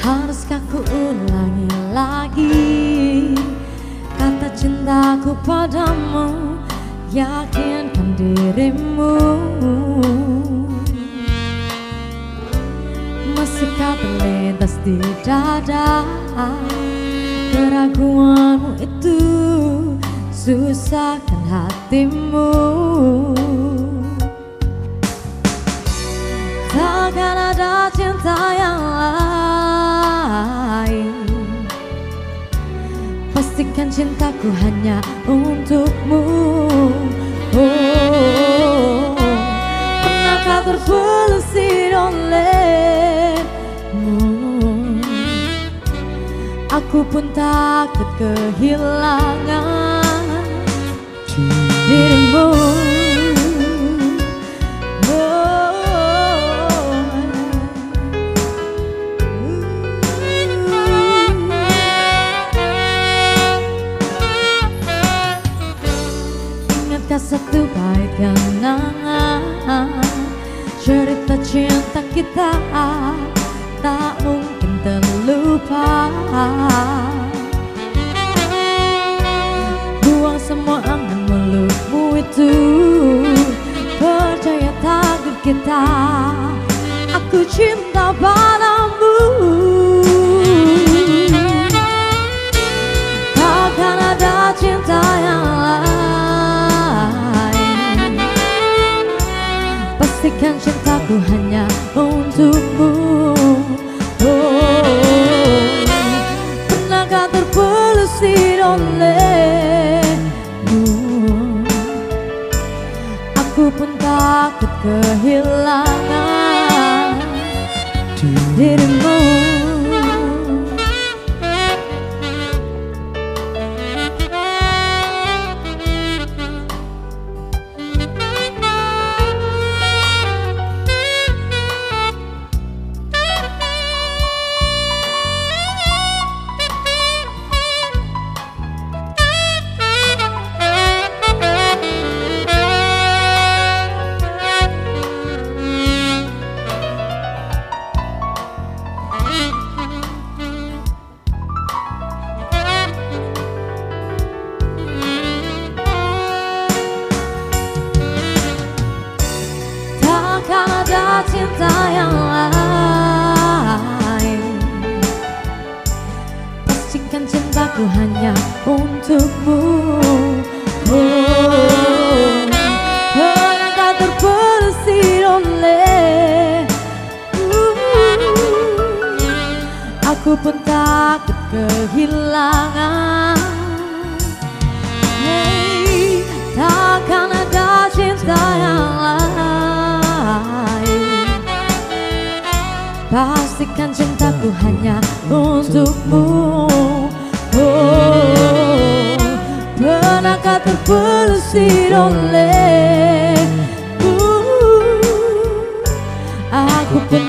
Haruskah ku ulangi lagi? Kata cintaku padamu Yakinkan dirimu. Masihkah terlintas di dada? Keraguanmu itu Susahkan hatimu. Takkan ada cinta yang Pastikan cintaku hanya untukmu. Oh, Pernahkah terbelusir olehmu? Aku pun takut kehilangan dirimu satu baik kenangan Cerita cinta kita Tak mungkin terlupa. Buang semua angan mulutmu itu. Percaya takdir kita. Aku cinta padamu hanya untukmu. Oh, Pernahkah terbelusir olehmu? Aku pun takut kehilangan ada cinta yang lain Pastikan cintaku hanya untukmu. Oh, terbersih Aku pun takut kehilangan Pastikan cintaku hanya untukmu. Oh, Pernahkah terbelusir olehmu Aku pun